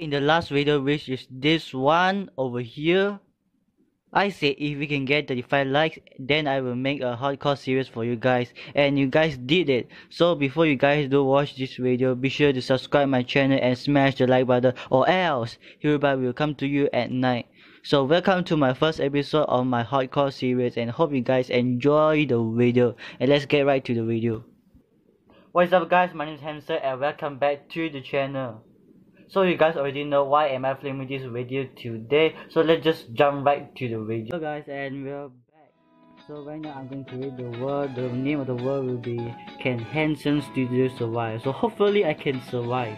in the last video which is this one over here. I said if we can get 35 likes then I will make a hardcore series for you guys. And you guys did it. So before you guys do watch this video be sure to subscribe my channel and smash the like button or else Herobrine will come to you at night. So welcome to my first episode of my hardcore series and hope you guys enjoy the video. And let's get right to the video. What's up guys? My name is Hanson and welcome back to the channel so you guys already know why am I filming this video today. So let's just jump right to the video. So guys and we're back. So right now I'm going to read the word. The name of the word will be Can Hanson Studio Survive? So hopefully I can survive.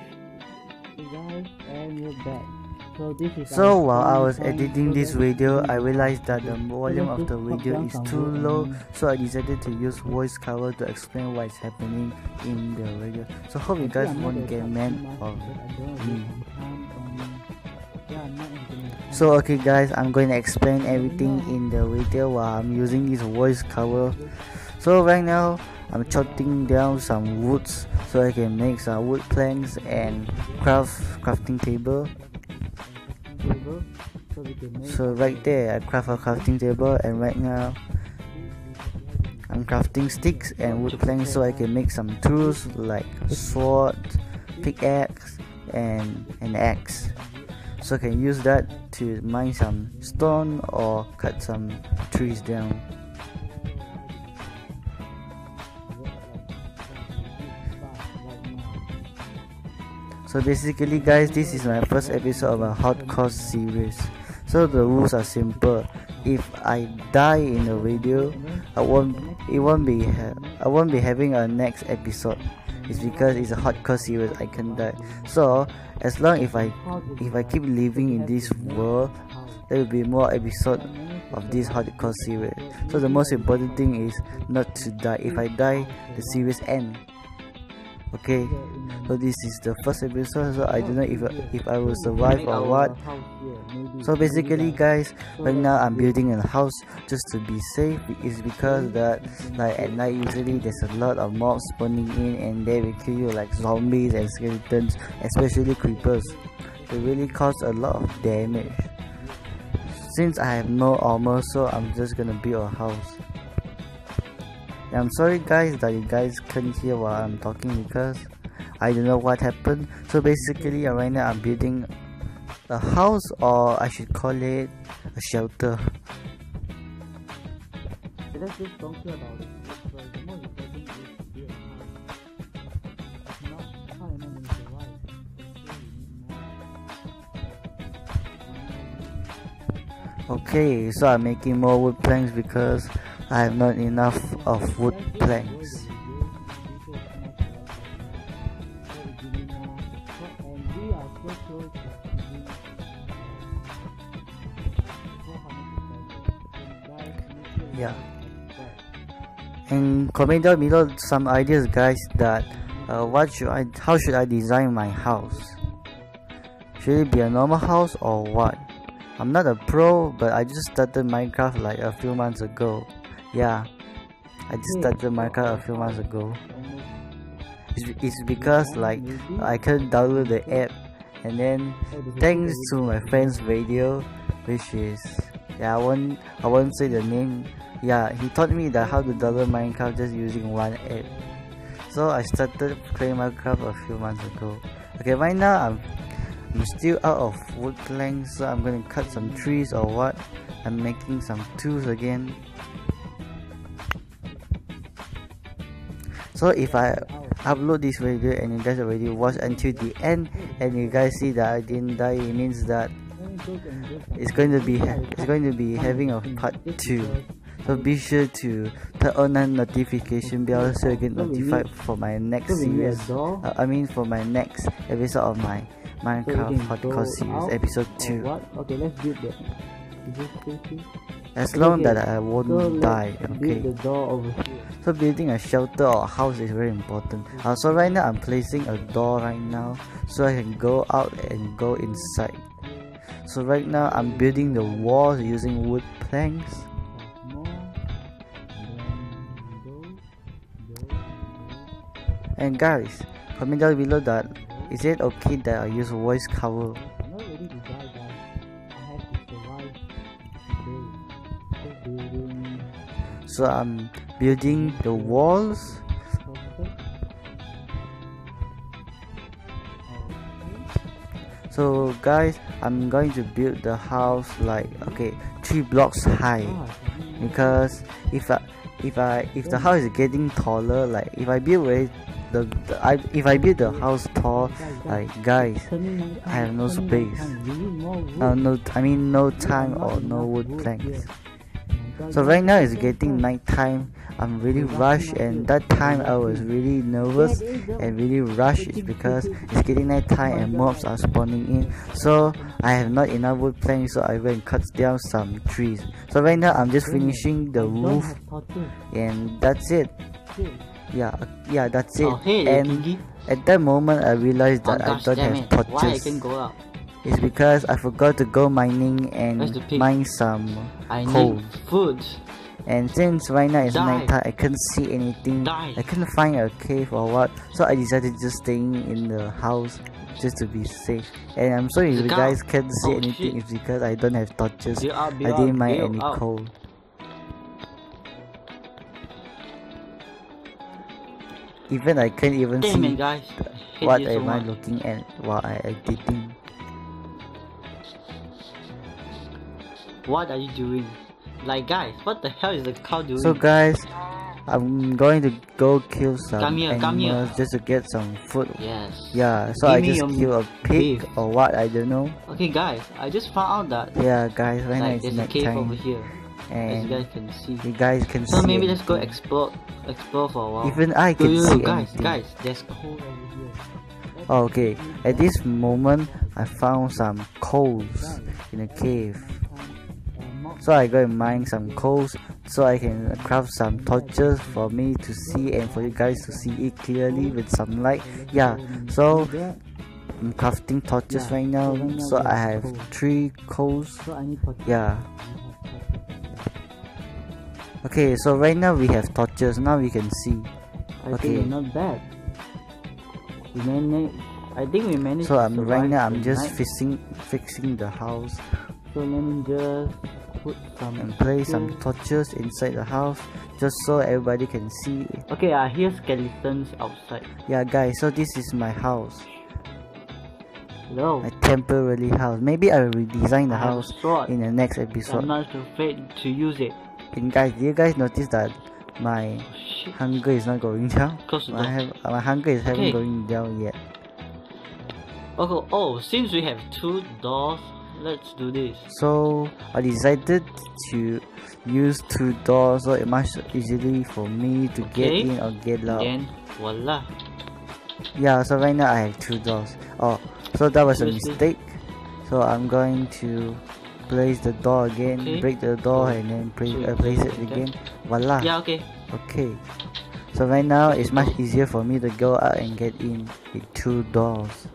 Guys and we're back. So, so while I was editing this video, I realized that the volume of the video is too low, so I decided to use voice cover to explain what is happening in the video. So hope you guys won't get mad of me. So okay guys, I'm going to explain everything in the video while I'm using this voice cover. So right now, I'm chopping down some woods so I can make some wood planks and craft crafting table table so right there I craft a crafting table and right now I'm crafting sticks and wood planks so I can make some tools like sword, pickaxe and an axe. So I can use that to mine some stone or cut some trees down. So basically guys this is my first episode of a hardcore series so the rules are simple. If i die in the video i won't it won't be i won't be having a next episode. It's because it's a hardcore series i can die. So as long if i if i keep living in this world there will be more episode of this hardcore series. So the most important thing is not to die. If i die the series ends okay so this is the first episode so i don't know if if i will survive or what. So basically guys right now i'm building a house just to be safe. It's because that like at night usually there's a lot of mobs spawning in and they will kill you like zombies and skeletons especially creepers. They really cause a lot of damage. Since i have no armor so i'm just gonna build a house I'm sorry guys that you guys can't hear what I'm talking because I don't know what happened. So basically uh, right now I'm building a house or I should call it a shelter. Let's just talk about it. Okay, so I'm making more wood planks because I have not enough of wood planks. Yeah. And comment down below some ideas guys that uh, what should I how should I design my house? Should it be a normal house or what? I'm not a pro but I just started Minecraft like a few months ago yeah, I just started Minecraft a few months ago. It's, it's because like I can download the app. And then thanks to my friend's video which is yeah I won't I won't say the name. Yeah he taught me that how to download Minecraft just using one app. So I started playing Minecraft a few months ago. Okay right now I'm I'm still out of wood planks so I'm gonna cut some trees or what. I'm making some tools again so if i upload this video and you guys already watch until the end and you guys see that i didn't die it means that it's going to be it's going to be having a part two. So be sure to turn on that notification bell so you get notified for my next series. Uh, i mean for my next episode of my minecraft hardcore series episode 2 okay let's do that as long that I won't so die okay. so building a shelter or house is very important? Uh, so right now I'm placing a door right now so I can go out and go inside. So right now I'm building the walls using wood planks. And guys comment down below that is it okay that I use voice cover? So I'm building the walls. So guys, I'm going to build the house like okay, three blocks high. Because if I if I if the house is getting taller, like if I build the, the I if I build the house tall, like guys, I have no space. uh, no I mean no time or no wood planks. So right now it's getting night time. I'm really rushed and that time I was really nervous and really rushed is because it's getting night time and mobs are spawning in. So I have not enough wood planks so I went and cut down some trees. So right now I'm just finishing the roof and that's it. Yeah, yeah, that's it. Oh, and at that moment I realized that I don't have it. Why I torches. It's because I forgot to go mining and mine some I coal. food. And since right now it's night time, I couldn't see anything. Die. I couldn't find a cave or what, so I decided just staying in the house just to be safe. And I'm sorry if you guys can't see Oh, anything. shit. It's because I don't have torches. Build up, I didn't mine any up. coal. Even I can't even Damn see it, guys. What am I looking at while I editing. What are you doing? Like, guys, what the hell is the cow doing? So guys, I'm going to go kill some Come here, come here. just to get some food. yes. Yeah, so Give I just kill a pig beef. or what, I don't know. Okay, guys, I just found out that Yeah, guys, right now like it's there's a night cave over time here, as you guys can see. you guys can So see maybe let's go explore, explore for a while. Even I can yo, see guys, anything. guys, there's coal over here. Okay, at this moment, I found some coals in a cave. So I go and mine some coals so I can craft some torches for me to see and for you guys to see it clearly with some light. Yeah, so I'm crafting torches right now. So I have three coals. So I need torches. Yeah. Okay, so right now we have torches. Now we can see. Okay. not bad. We managed. I think we managed. So I'm right now. I'm just night. fixing fixing the house So let me just put some. and place some torches. inside the house just so everybody can see. Okay, I hear skeletons outside. Yeah, guys. So this is my house, Hello. my temporary house. Maybe I will redesign the house in the next episode. I'm not afraid to use it. And guys, do you guys notice that my Oh, hunger is not going down? Close I have my hunger is haven't Okay. going down yet. Okay. Oh, since we have two doors, let's do this. So I decided to use two doors so it much easily for me to get in or get out. Then, voila. Yeah, so right now I have two doors. Oh, so that was a mistake. So I'm going to place the door again, Okay. break the door and then place, uh, place it again. Voila. Yeah. Okay. Okay. So right now it's much easier for me to go out and get in with two doors.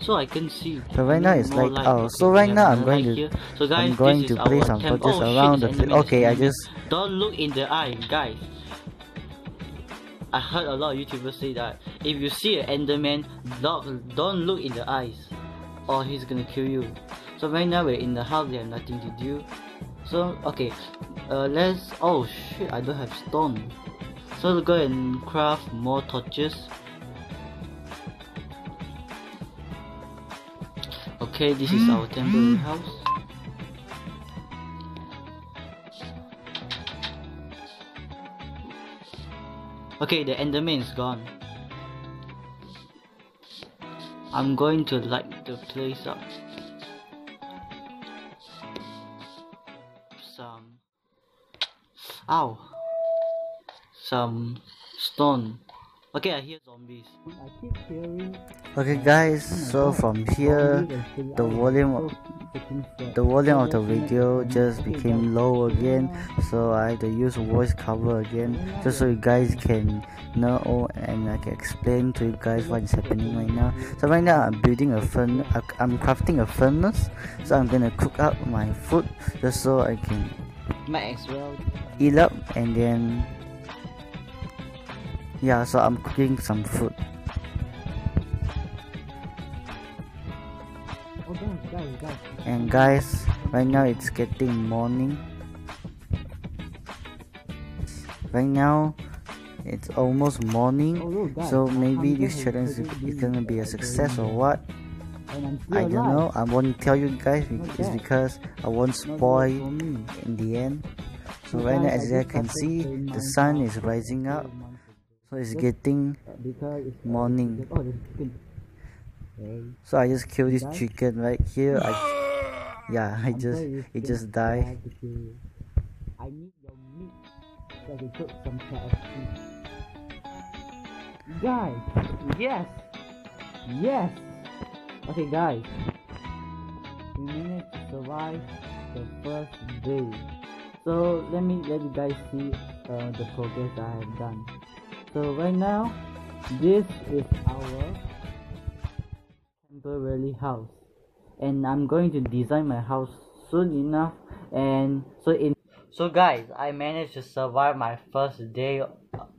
So I can see. So right now it's like oh, so right now I'm going to. So guys, I'm going to our some torches oh, shit, around the there's place. Okay, I just Don't look in the eye, guys. I heard a lot of YouTubers say that if you see an Enderman, don't, don't look in the eyes, or he's gonna kill you. So right now we're in the house, we have nothing to do. So okay, uh, let's. Oh shit, I don't have stone. So let's go and craft more torches. Okay, this is our temporary house. Okay, the Enderman is gone. I'm going to light the place up. Ow! Some stone. Okay, I hear zombies. Okay guys, so from here the volume the volume of the video just became low again so I had to use voice cover again just so you guys can know and I can explain to you guys what is happening right now so right now I'm building a furnace I'm crafting a furnace so I'm gonna cook up my food just so I can Might as well. eat up and then yeah so I'm cooking some food. And guys right now it's getting morning. Right now it's almost morning. So maybe this challenge is gonna be a success or what I don't know. I won't tell you guys it's because I won't spoil in the end. So right now as you can see the sun is rising up. So it's getting morning. so I just killed this chicken right here. I yeah I just it just died I need your meat. So I can some KFC Guys, yes, yes. Okay, guys, we managed to survive the first day. So let me let you guys see uh, the progress I have done. So right now, this is our temporary house, and I'm going to design my house soon enough. And so in so guys, I managed to survive my first day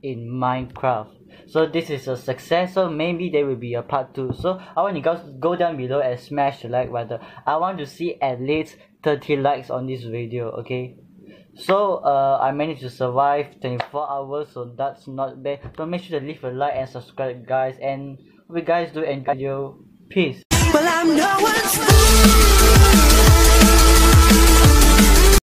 in Minecraft. So this is a success. So maybe there will be a part two. So I want you guys to go down below and smash the like button. I want to see at least 30 likes on this video. Okay. So uh, I managed to survive 24 hours. So that's not bad. So make sure to leave a like and subscribe, guys. And hope you guys do enjoy video. Peace. Well,